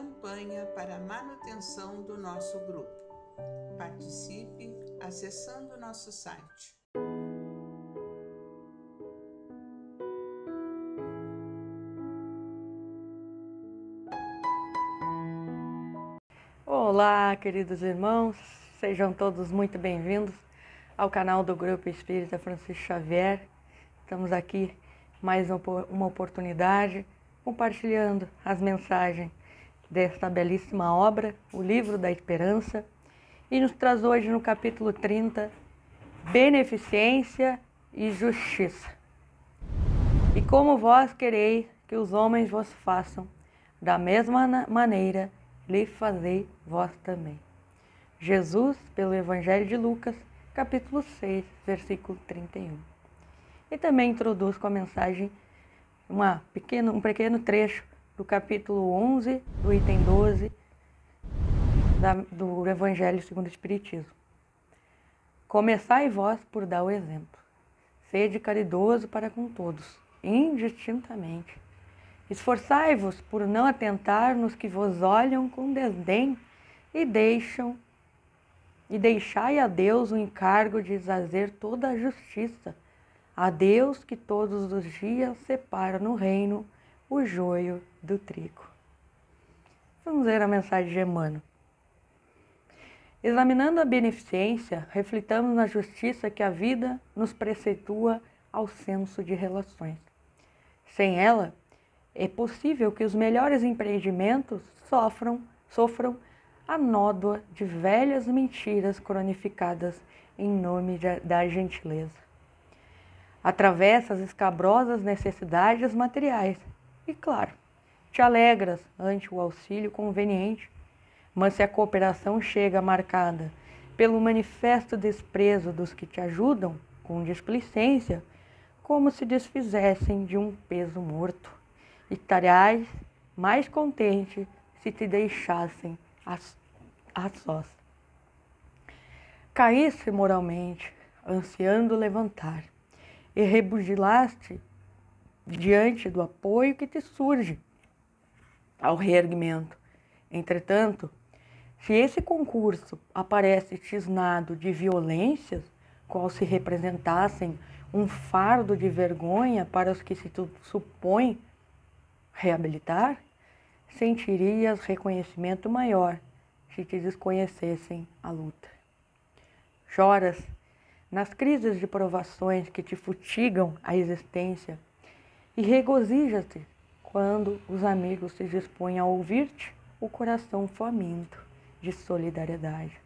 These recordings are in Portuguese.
campanha para a manutenção do nosso grupo. Participe acessando nosso site. Olá, queridos irmãos, sejam todos muito bem-vindos ao canal do Grupo Espírita Francisco Xavier. Estamos aqui mais uma oportunidade compartilhando as mensagens desta belíssima obra, o Livro da Esperança, e nos traz hoje no capítulo 30, Beneficência e Justiça. E como vós quereis que os homens vos façam, da mesma maneira lhe fazei vós também. Jesus, pelo Evangelho de Lucas, capítulo 6, versículo 31. E também introduz com a mensagem uma pequeno, um pequeno trecho do capítulo 11, do item 12 da, do Evangelho segundo o Espiritismo. Começai vós por dar o exemplo. Sede caridoso para com todos, indistintamente. Esforçai-vos por não atentar nos que vos olham com desdém e deixam e deixai a Deus o encargo de fazer toda a justiça, a Deus que todos os dias separa no reino o joio do trigo. Vamos ver a mensagem de Emmanuel. Examinando a beneficência, reflitamos na justiça que a vida nos preceitua ao senso de relações. Sem ela, é possível que os melhores empreendimentos sofram, sofram a nódoa de velhas mentiras cronificadas em nome de, da gentileza. Atravessa as escabrosas necessidades materiais e, claro, te alegras ante o auxílio conveniente, mas se a cooperação chega marcada pelo manifesto desprezo dos que te ajudam com displicência, como se desfizessem de um peso morto, e estarás mais contente se te deixassem as a sós. Caíste moralmente, ansiando levantar, e rebugilaste diante do apoio que te surge ao reerguimento. Entretanto, se esse concurso aparece tisnado de violências, qual se representassem um fardo de vergonha para os que se supõem reabilitar, sentirias reconhecimento maior se te desconhecessem a luta. Choras nas crises de provações que te futigam a existência e regozija-te quando os amigos se dispõem a ouvir-te o coração faminto de solidariedade.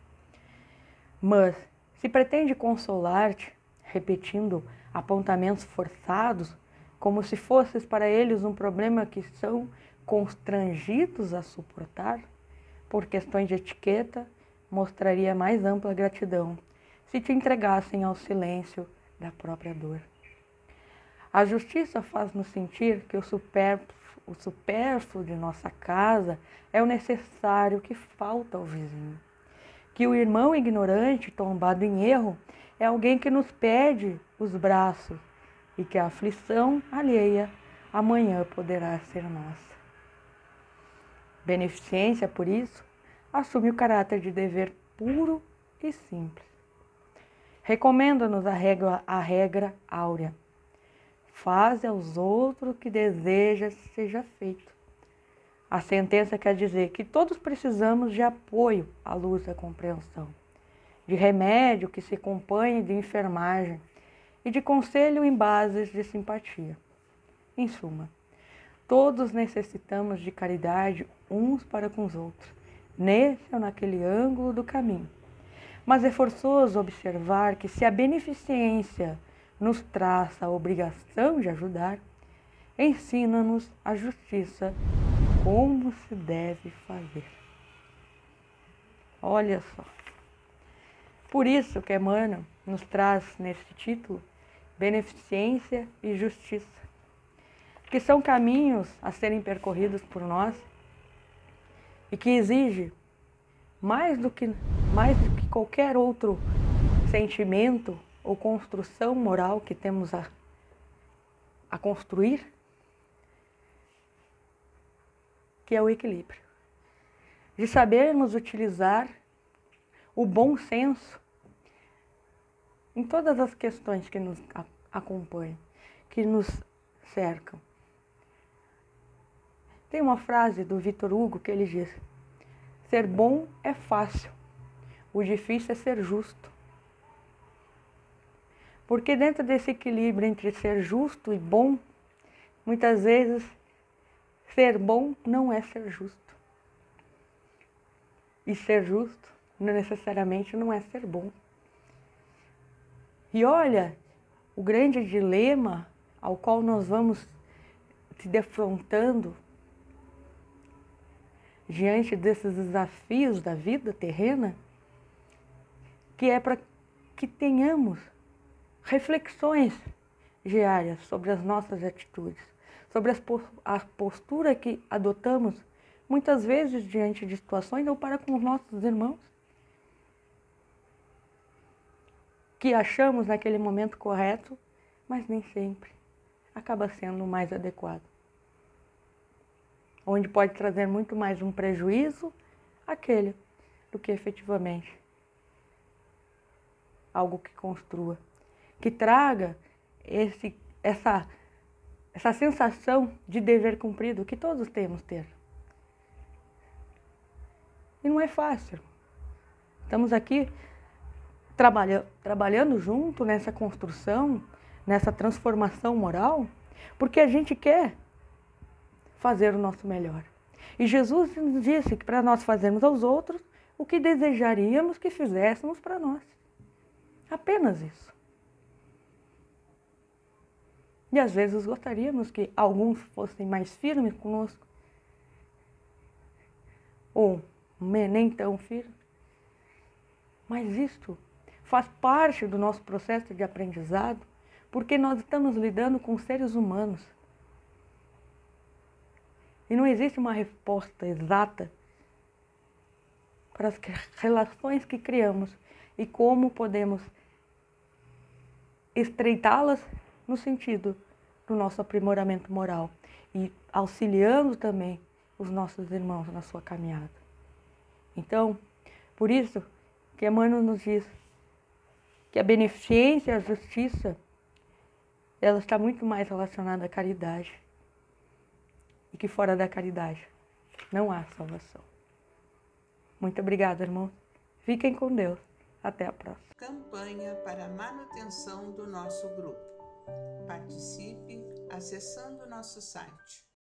Mas, se pretende consolar-te, repetindo apontamentos forçados, como se fosses para eles um problema que são constrangidos a suportar, por questões de etiqueta, mostraria mais ampla gratidão se te entregassem ao silêncio da própria dor. A justiça faz-nos sentir que o supérfluo, o supérfluo de nossa casa é o necessário que falta ao vizinho. Que o irmão ignorante, tombado em erro, é alguém que nos pede os braços e que a aflição alheia amanhã poderá ser nossa. Beneficência, por isso, assume o caráter de dever puro e simples. Recomenda-nos a regra, a regra áurea. Faze aos outros o que desejas seja feito. A sentença quer dizer que todos precisamos de apoio à luz da compreensão, de remédio que se acompanhe de enfermagem e de conselho em bases de simpatia. Em suma, Todos necessitamos de caridade uns para com os outros, nesse ou naquele ângulo do caminho. Mas é forçoso observar que, se a beneficência nos traça a obrigação de ajudar, ensina-nos a justiça como se deve fazer. Olha só. Por isso que Emmanuel nos traz nesse título beneficência e justiça que são caminhos a serem percorridos por nós e que exige mais do que mais do que qualquer outro sentimento ou construção moral que temos a, a construir, que é o equilíbrio. de sabermos utilizar o bom senso em todas as questões que nos acompanham, que nos cercam. Tem uma frase do Vitor Hugo que ele diz: Ser bom é fácil, o difícil é ser justo. Porque dentro desse equilíbrio entre ser justo e bom, muitas vezes ser bom não é ser justo. E ser justo não necessariamente não é ser bom. E olha, o grande dilema ao qual nós vamos se defrontando diante desses desafios da vida terrena, que é para que tenhamos reflexões diárias sobre as nossas atitudes, sobre a postura que adotamos muitas vezes diante de situações ou para com os nossos irmãos. que achamos naquele momento correto, mas nem sempre acaba sendo o mais adequado. Onde pode trazer muito mais um prejuízo aquele do que efetivamente algo que construa, que traga esse, essa, essa sensação de dever cumprido que todos temos ter. E não é fácil. Estamos aqui trabalha, trabalhando junto nessa construção, nessa transformação moral, porque a gente quer fazer o nosso melhor. E Jesus nos disse que para nós fazermos aos outros o que desejaríamos que fizéssemos para nós. Apenas isso. E às vezes gostaríamos que alguns fossem mais firmes conosco, ou nem tão firmes. Mas isto faz parte do nosso processo de aprendizado, porque nós estamos lidando com seres humanos. E não existe uma resposta exata para as relações que criamos e como podemos estreitá-las no sentido do nosso aprimoramento moral e auxiliando também os nossos irmãos na sua caminhada. Então, por isso que Emmanuel nos diz que a beneficência, a justiça, ela está muito mais relacionada à caridade. E que fora da caridade não há salvação. Muito obrigada, irmão. Fiquem com Deus. Até a próxima. Campanha para a manutenção do nosso grupo. Participe acessando nosso site